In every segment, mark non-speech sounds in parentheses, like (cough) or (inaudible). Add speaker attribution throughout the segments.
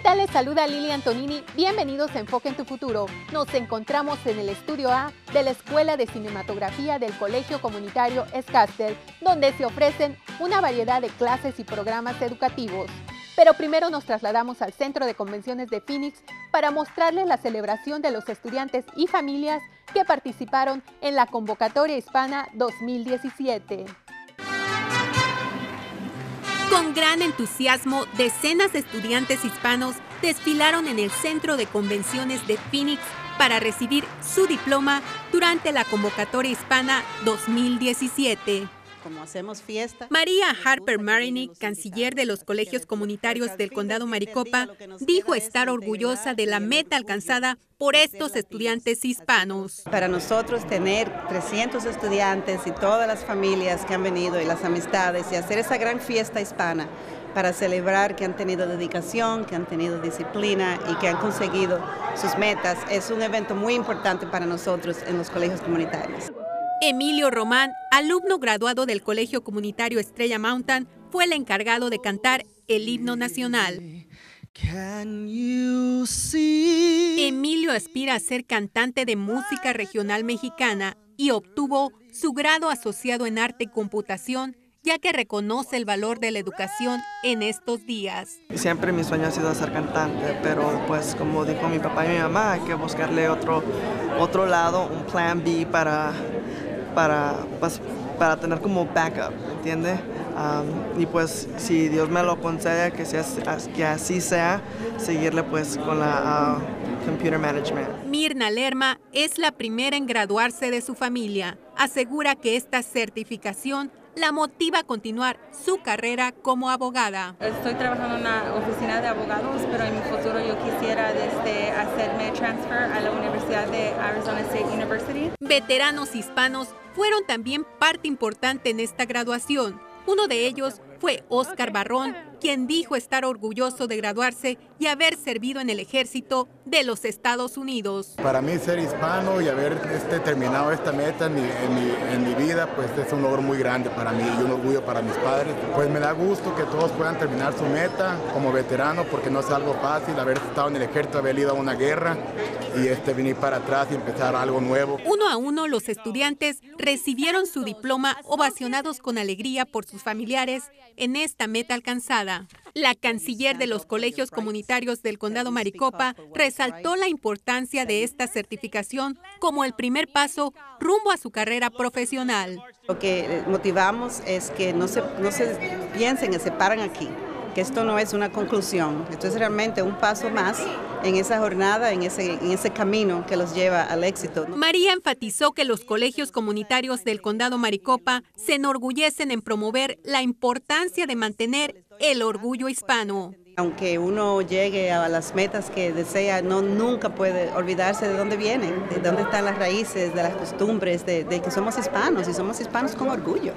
Speaker 1: ¿Qué tal? Les saluda Lili Antonini. Bienvenidos a Enfoque en tu Futuro. Nos encontramos en el estudio A de la Escuela de Cinematografía del Colegio Comunitario Scastel, donde se ofrecen una variedad de clases y programas educativos. Pero primero nos trasladamos al Centro de Convenciones de Phoenix para mostrarles la celebración de los estudiantes y familias que participaron en la convocatoria hispana 2017. Con gran entusiasmo, decenas de estudiantes hispanos desfilaron en el Centro de Convenciones de Phoenix para recibir su diploma durante la convocatoria hispana 2017
Speaker 2: como hacemos fiesta.
Speaker 1: María Harper Marinick, canciller de los colegios comunitarios del condado Maricopa, dijo estar orgullosa de la meta alcanzada por estos estudiantes hispanos.
Speaker 2: Para nosotros tener 300 estudiantes y todas las familias que han venido y las amistades y hacer esa gran fiesta hispana para celebrar que han tenido dedicación, que han tenido disciplina y que han conseguido sus metas, es un evento muy importante para nosotros en los colegios comunitarios.
Speaker 1: Emilio Román, alumno graduado del Colegio Comunitario Estrella Mountain, fue el encargado de cantar el himno nacional. Emilio aspira a ser cantante de música regional mexicana y obtuvo su grado asociado en arte y computación ya que reconoce el valor de la educación en estos días.
Speaker 3: Siempre mi sueño ha sido ser cantante, pero pues como dijo mi papá y mi mamá, hay que buscarle otro, otro lado, un plan B para para, pues, para tener como backup, ¿entiende? y pues si Dios me lo concede, que, sea, que así sea, seguirle pues con la uh, Computer Management.
Speaker 1: Mirna Lerma es la primera en graduarse de su familia. Asegura que esta certificación la motiva a continuar su carrera como abogada.
Speaker 4: Estoy trabajando en una oficina de abogados, pero en mi futuro yo quisiera desde hacerme transfer a la Universidad de Arizona State University.
Speaker 1: Veteranos hispanos fueron también parte importante en esta graduación. Uno de ellos fue Oscar Barrón, quien dijo estar orgulloso de graduarse y haber servido en el ejército de los Estados Unidos.
Speaker 5: Para mí ser hispano y haber este, terminado esta meta en mi, en, mi, vida, pues es un logro muy grande para mí y un orgullo para mis padres. Pues me da gusto que todos puedan terminar su meta como veterano porque no es algo fácil haber estado en el ejército, haber ido a una guerra y este, venir para atrás y empezar algo nuevo.
Speaker 1: Uno a uno los estudiantes recibieron su diploma ovacionados con alegría por sus familiares en esta meta alcanzada. La canciller de los colegios comunitarios del condado Maricopa resaltó la importancia de esta certificación como el primer paso rumbo a su carrera profesional.
Speaker 2: Lo que motivamos es que no se, no se piensen, que se paran aquí, que esto no es una conclusión, esto es realmente un paso más en esa jornada, en ese, en ese camino que los lleva al éxito.
Speaker 1: María enfatizó que los colegios comunitarios del condado Maricopa se enorgullecen en promover la importancia de mantener el orgullo hispano.
Speaker 2: Aunque uno llegue a las metas que desea, no nunca puede olvidarse de dónde vienen, de dónde están las raíces, de las costumbres, de, de que somos hispanos y somos hispanos con orgullo.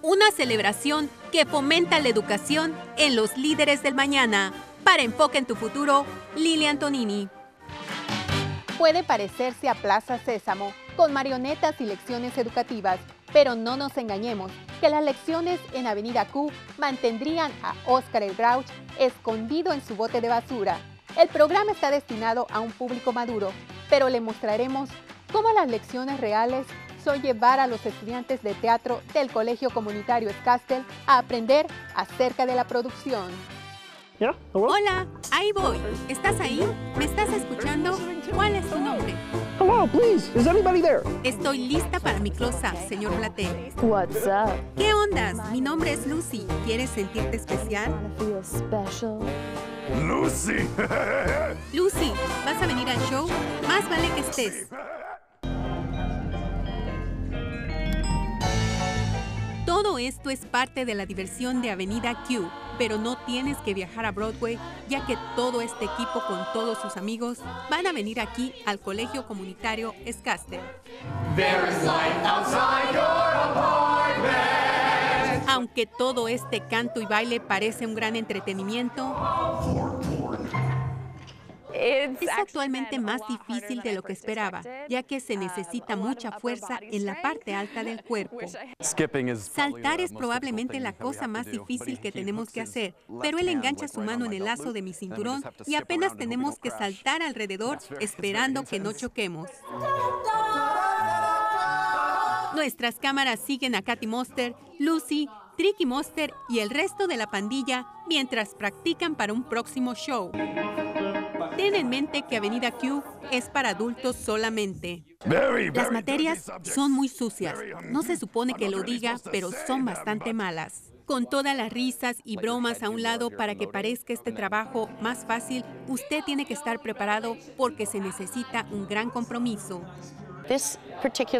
Speaker 1: Una celebración que fomenta la educación en los líderes del mañana. Para Enfoque en tu Futuro, Lili Antonini. Puede parecerse a Plaza Sésamo, con marionetas y lecciones educativas, pero no nos engañemos, que las lecciones en Avenida Q mantendrían a Oscar el Grouch escondido en su bote de basura. El programa está destinado a un público maduro, pero le mostraremos cómo las lecciones reales son llevar a los estudiantes de teatro del Colegio Comunitario Scastel a aprender acerca de la producción. Hola, ahí voy. ¿Estás ahí? ¿Me estás escuchando? ¿Cuál es tu nombre?
Speaker 6: Hello, please. Is anybody there?
Speaker 1: Estoy lista para mi close-up, señor Plate.
Speaker 7: What's up?
Speaker 1: ¿Qué ondas? Mi nombre es Lucy. ¿Quieres sentirte especial?
Speaker 5: Lucy. (laughs)
Speaker 1: Lucy, ¿vas a venir al show? Más vale que estés. Todo esto es parte de la diversión de Avenida Q, pero no tienes que viajar a Broadway, ya que todo este equipo con todos sus amigos van a venir aquí al Colegio Comunitario Scaster. Aunque todo este canto y baile parece un gran entretenimiento, Es actualmente más difícil de lo que esperaba, ya que se necesita mucha fuerza en la parte alta del (laughs) cuerpo. Saltar es probablemente la cosa más difícil que tenemos que hacer, pero él engancha su mano en el lazo de mi cinturón y apenas tenemos que saltar alrededor esperando que no choquemos. Nuestras cámaras siguen a Katy Monster, Lucy, Tricky Monster y el resto de la pandilla mientras practican para un próximo show. Ten en mente que Avenida Q es para adultos solamente. Las materias son muy sucias. No se supone que lo diga, pero son bastante malas. Con todas las risas y bromas a un lado para que parezca este trabajo más fácil, usted tiene que estar preparado porque se necesita un gran compromiso.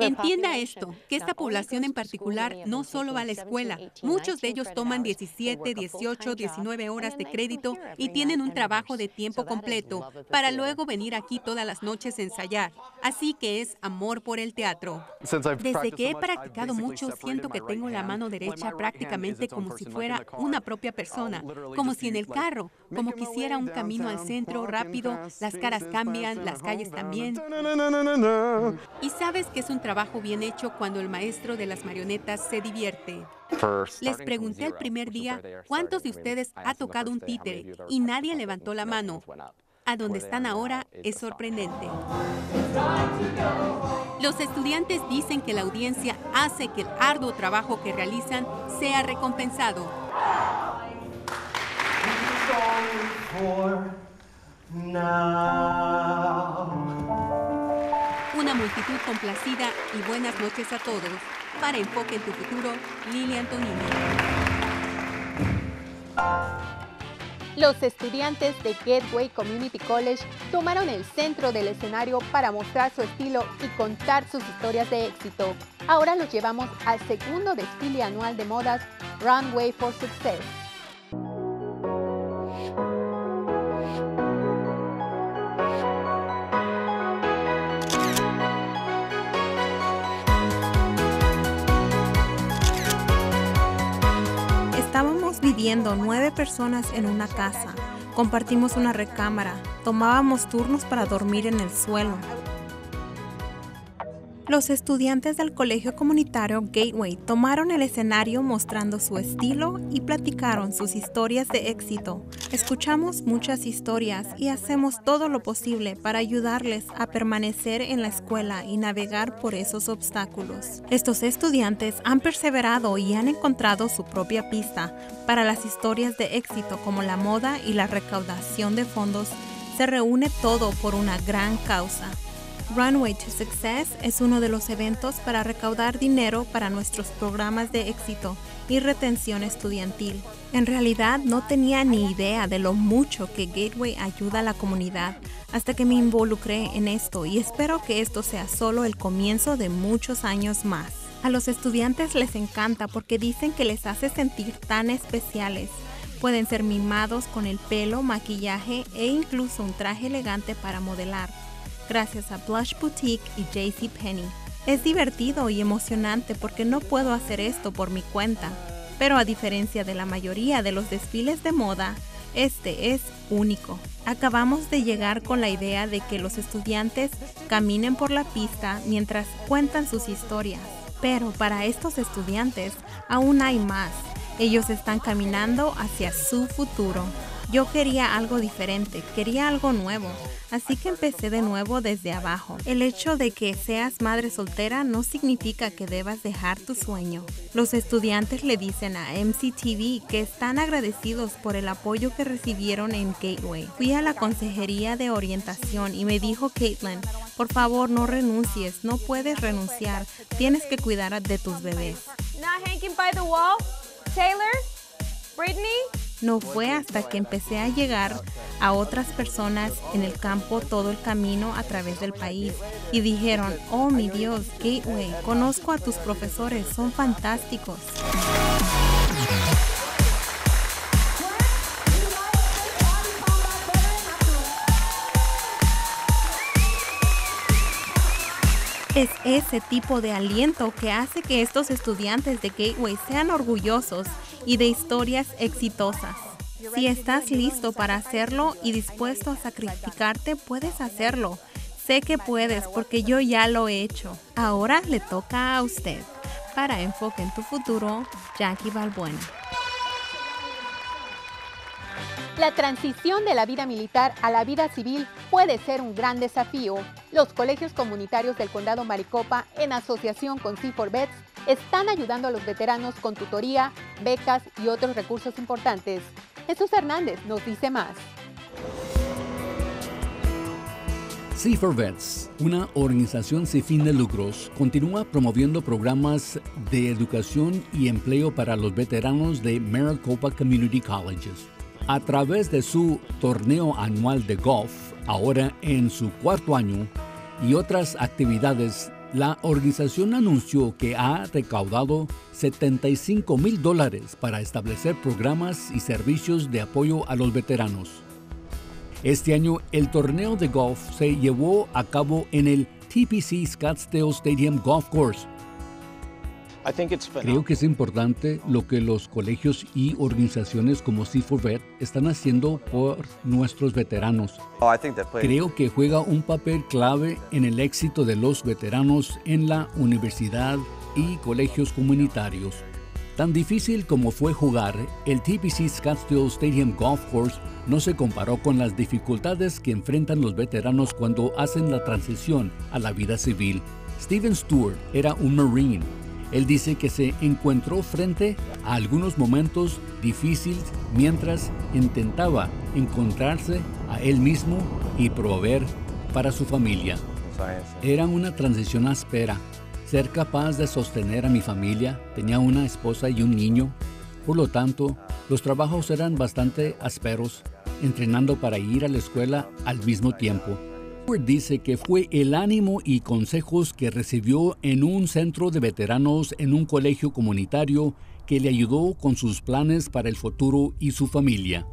Speaker 1: Entienda esto, que esta población en particular no solo va a la escuela, muchos de ellos toman 17, 18, 19 horas de crédito y tienen un trabajo de tiempo completo para luego venir aquí todas las noches a ensayar. Así que es amor por el teatro. Desde que he practicado mucho, siento que tengo la mano derecha prácticamente como si fuera una propia persona, como si en el carro, como quisiera un camino al centro rápido, las caras cambian, las calles también. Y sabes que es un trabajo bien hecho cuando el maestro de las marionetas se divierte. Les pregunté el primer día cuántos de ustedes ha tocado un títere y nadie levantó la mano. A donde están ahora es sorprendente. Los estudiantes dicen que la audiencia hace que el arduo trabajo que realizan sea recompensado. Una multitud complacida y buenas noches a todos. Para Enfoque en tu Futuro, Lili Antonini. Los estudiantes de Gateway Community College tomaron el centro del escenario para mostrar su estilo y contar sus historias de éxito. Ahora los llevamos al segundo desfile anual de modas Runway for Success.
Speaker 8: Viviendo nueve personas en una casa. Compartimos una recámara, tomábamos turnos para dormir en el suelo. Los estudiantes del colegio comunitario Gateway tomaron el escenario mostrando su estilo y platicaron sus historias de éxito. Escuchamos muchas historias y hacemos todo lo posible para ayudarles a permanecer en la escuela y navegar por esos obstáculos. Estos estudiantes han perseverado y han encontrado su propia pista para las historias de éxito como la moda y la recaudación de fondos. Se reúne todo por una gran causa. Runway to Success es uno de los eventos para recaudar dinero para nuestros programas de éxito y retención estudiantil. En realidad no tenía ni idea de lo mucho que Gateway ayuda a la comunidad hasta que me involucré en esto y espero que esto sea solo el comienzo de muchos años más. A los estudiantes les encanta porque dicen que les hace sentir tan especiales. Pueden ser mimados con el pelo, maquillaje e incluso un traje elegante para modelar gracias a Blush Boutique y JC Penny. Es divertido y emocionante porque no puedo hacer esto por mi cuenta, pero a diferencia de la mayoría de los desfiles de moda, este es único. Acabamos de llegar con la idea de que los estudiantes caminen por la pista mientras cuentan sus historias. Pero para estos estudiantes aún hay más. Ellos están caminando hacia su futuro. Yo quería algo diferente, quería algo nuevo, así que empecé de nuevo desde abajo. El hecho de que seas madre soltera no significa que debas dejar tu sueño. Los estudiantes le dicen a MCTV que están agradecidos por el apoyo que recibieron en Gateway. Fui a la consejería de orientación y me dijo Caitlin, por favor no renuncies, no puedes renunciar, tienes que cuidar de tus bebés. Taylor, Britney. No fue hasta que empecé a llegar a otras personas en el campo todo el camino a través del país y dijeron, oh mi Dios, Gateway, conozco a tus profesores, son fantásticos. Es ese tipo de aliento que hace que estos estudiantes de Gateway sean orgullosos y de historias exitosas. Si estás listo para hacerlo y dispuesto a sacrificarte, puedes hacerlo. Sé que puedes porque yo ya lo he hecho. Ahora le toca a usted. Para Enfoque en tu futuro, Jackie Balbuena.
Speaker 9: La transición de la vida militar a la vida civil puede ser un gran desafío. Los colegios comunitarios del condado Maricopa, en asociación con C4Vets, están ayudando a los veteranos con tutoría, becas y otros recursos importantes. Jesús Hernández nos dice más.
Speaker 10: C4Vets, una organización sin fin de lucros, continúa promoviendo programas de educación y empleo para los veteranos de Maricopa Community Colleges a través de su torneo anual de golf, ahora en su cuarto año, y otras actividades, la organización anunció que ha recaudado 75 mil dólares para establecer programas y servicios de apoyo a los veteranos. Este año el torneo de golf se llevó a cabo en el TPC Scottsdale Stadium Golf Course Creo que es importante lo que los colegios y organizaciones como C4Vet están haciendo por nuestros veteranos. Oh, Creo que juega un papel clave en el éxito de los veteranos en la universidad y colegios comunitarios. Tan difícil como fue jugar, el TPC Scottsdale Stadium Golf Course no se comparó con las dificultades que enfrentan los veteranos cuando hacen la transición a la vida civil. Steven Stewart era un Marine él dice que se encontró frente a algunos momentos difíciles mientras intentaba encontrarse a él mismo y proveer para su familia. Era una transición áspera. Ser capaz de sostener a mi familia, tenía una esposa y un niño. Por lo tanto, los trabajos eran bastante ásperos, entrenando para ir a la escuela al mismo tiempo dice que fue el ánimo y consejos que recibió en un centro de veteranos en un colegio comunitario que le ayudó con sus planes para el futuro y su familia.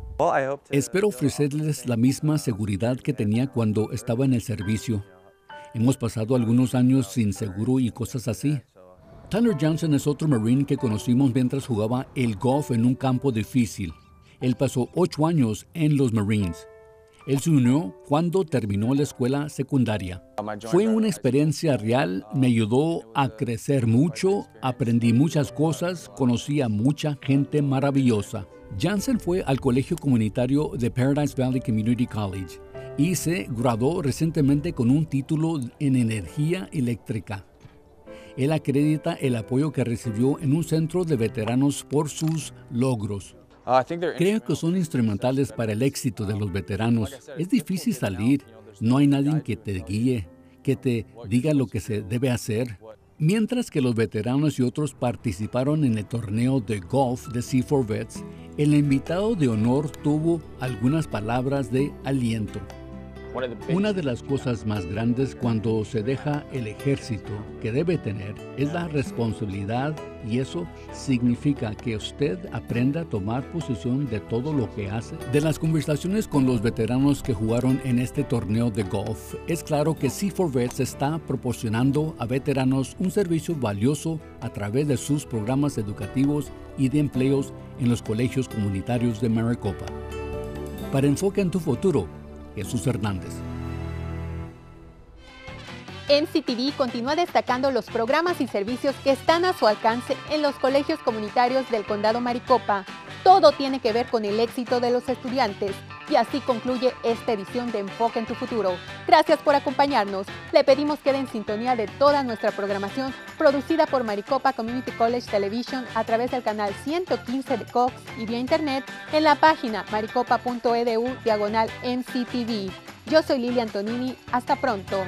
Speaker 10: Espero ofrecerles la misma seguridad que tenía cuando estaba en el servicio. Hemos pasado algunos años sin seguro y cosas así. Tanner Johnson es otro Marine que conocimos mientras jugaba el golf en un campo difícil. Él pasó ocho años en los Marines. Él se unió cuando terminó la escuela secundaria. Fue una experiencia real, me ayudó a crecer mucho, aprendí muchas cosas, conocí a mucha gente maravillosa. Jansen fue al colegio comunitario de Paradise Valley Community College y se graduó recientemente con un título en energía eléctrica. Él acredita el apoyo que recibió en un centro de veteranos por sus logros. Creo que son instrumentales para el éxito de los veteranos. Es difícil salir, no hay nadie que te guíe, que te diga lo que se debe hacer. Mientras que los veteranos y otros participaron en el torneo de golf de C4 Vets, el invitado de honor tuvo algunas palabras de aliento. Una de las cosas más grandes cuando se deja el ejército que debe tener es la responsabilidad y eso significa que usted aprenda a tomar posición de todo lo que hace. De las conversaciones con los veteranos que jugaron en este torneo de golf, es claro que C4 Vets está proporcionando a veteranos un servicio valioso a través de sus programas educativos y de empleos en los colegios comunitarios de Maricopa. Para Enfoque en tu futuro, Jesús Hernández.
Speaker 9: NCTV continúa destacando los programas y servicios que están a su alcance en los colegios comunitarios del condado Maricopa. Todo tiene que ver con el éxito de los estudiantes. Y así concluye esta edición de Enfoque en tu futuro. Gracias por acompañarnos. Le pedimos que en sintonía de toda nuestra programación producida por Maricopa Community College Television a través del canal 115 de Cox y vía internet en la página maricopa.edu diagonal NCTV. Yo soy Lili Antonini. Hasta pronto.